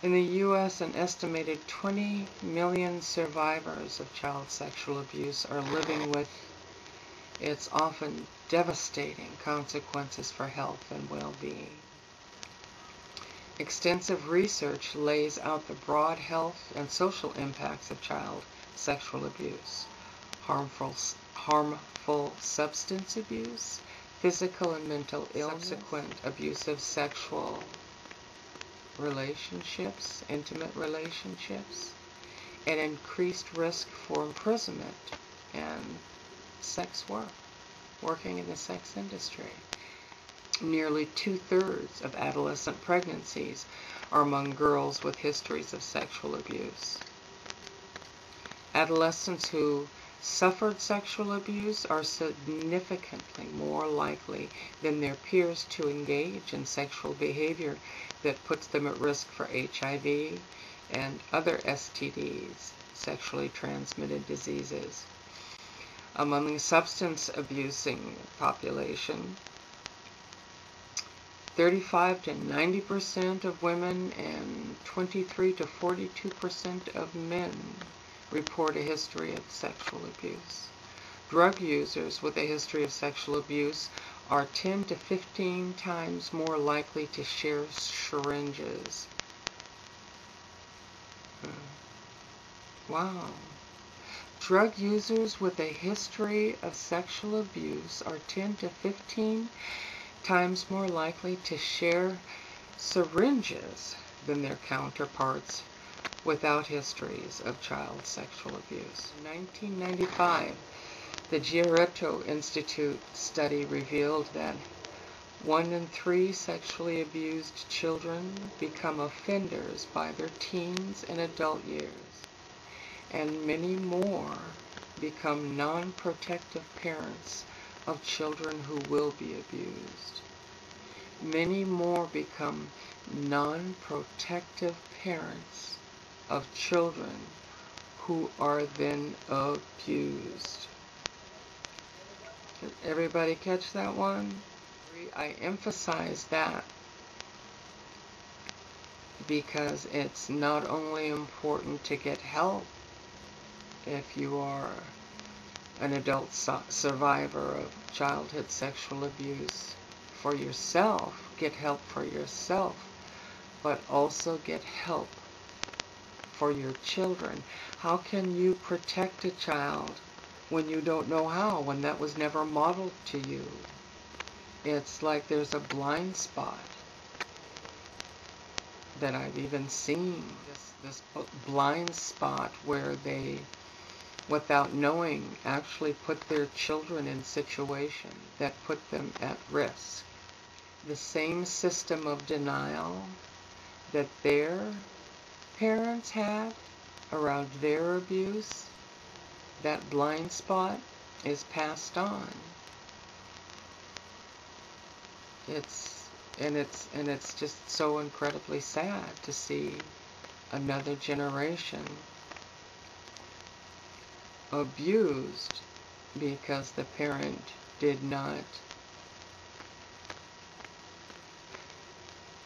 In the U.S., an estimated 20 million survivors of child sexual abuse are living with its often devastating consequences for health and well-being. Extensive research lays out the broad health and social impacts of child sexual abuse, harmful, harmful substance abuse, physical and mental illness, subsequent abusive sexual relationships, intimate relationships, and increased risk for imprisonment and sex work, working in the sex industry. Nearly two-thirds of adolescent pregnancies are among girls with histories of sexual abuse. Adolescents who suffered sexual abuse are significantly more likely than their peers to engage in sexual behavior that puts them at risk for HIV and other STDs, sexually transmitted diseases. Among the substance abusing population, 35 to 90% of women and 23 to 42% of men report a history of sexual abuse. Drug users with a history of sexual abuse are 10 to 15 times more likely to share syringes. Hmm. Wow. Drug users with a history of sexual abuse are 10 to 15 times more likely to share syringes than their counterparts without histories of child sexual abuse. In 1995, the Giarretto Institute study revealed that one in three sexually abused children become offenders by their teens and adult years, and many more become non-protective parents of children who will be abused. Many more become non-protective parents of children who are then abused. Did everybody catch that one? I emphasize that because it's not only important to get help if you are an adult survivor of childhood sexual abuse for yourself, get help for yourself, but also get help for your children. How can you protect a child when you don't know how, when that was never modeled to you? It's like there's a blind spot that I've even seen. This, this blind spot where they without knowing, actually put their children in situations that put them at risk. The same system of denial that their parents had around their abuse, that blind spot is passed on. It's and it's and it's just so incredibly sad to see another generation abused because the parent did not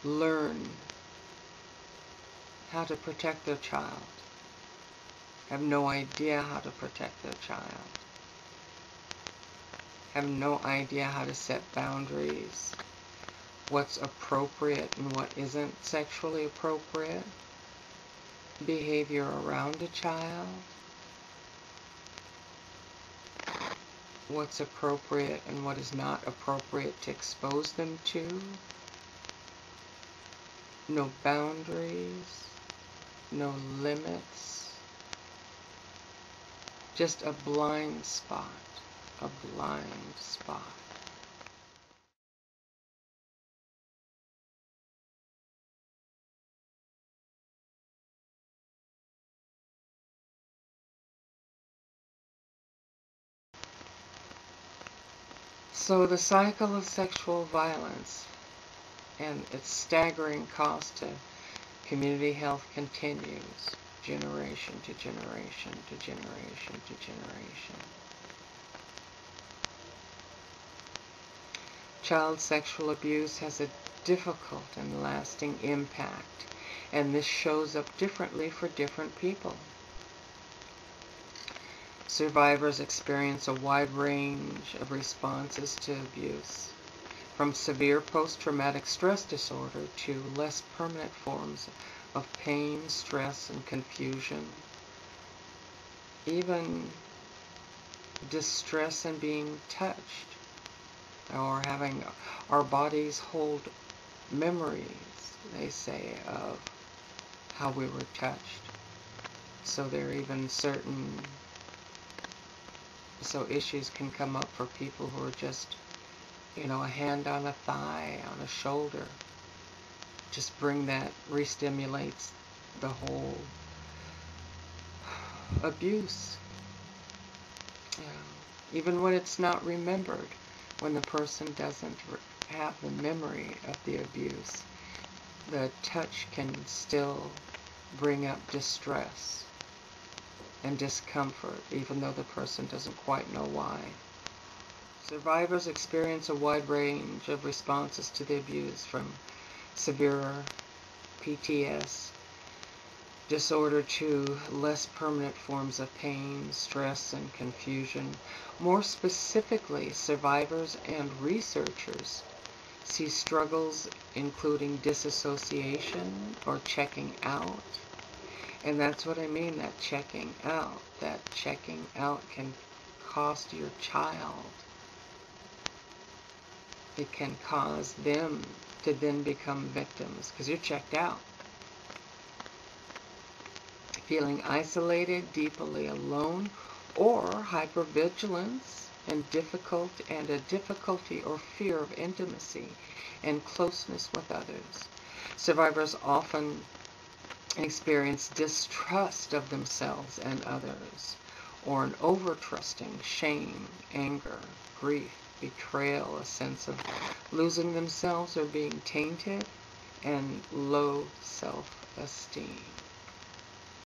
learn how to protect their child, have no idea how to protect their child, have no idea how to set boundaries, what's appropriate and what isn't sexually appropriate, behavior around a child, what's appropriate and what is not appropriate to expose them to. No boundaries, no limits, just a blind spot, a blind spot. So the cycle of sexual violence and its staggering cost to community health continues generation to generation to generation to generation. Child sexual abuse has a difficult and lasting impact And this shows up differently for different people. Survivors experience a wide range of responses to abuse, from severe post-traumatic stress disorder to less permanent forms of pain, stress, and confusion. Even distress in being touched or having our bodies hold memories, they say, of how we were touched. So there are even certain so issues can come up for people who are just, you know, a hand on a thigh, on a shoulder. Just bring that, re-stimulates the whole abuse. Yeah. Even when it's not remembered, when the person doesn't have the memory of the abuse, the touch can still bring up distress and discomfort, even though the person doesn't quite know why. Survivors experience a wide range of responses to the abuse, from severe PTS disorder to less permanent forms of pain, stress, and confusion. More specifically, survivors and researchers see struggles including disassociation or checking out, and that's what I mean, that checking out. That checking out can cost your child. It can cause them to then become victims because you're checked out. Feeling isolated, deeply alone, or hypervigilance and difficult and a difficulty or fear of intimacy and closeness with others. Survivors often experience distrust of themselves and others, or an over-trusting shame, anger, grief, betrayal, a sense of losing themselves or being tainted, and low self-esteem.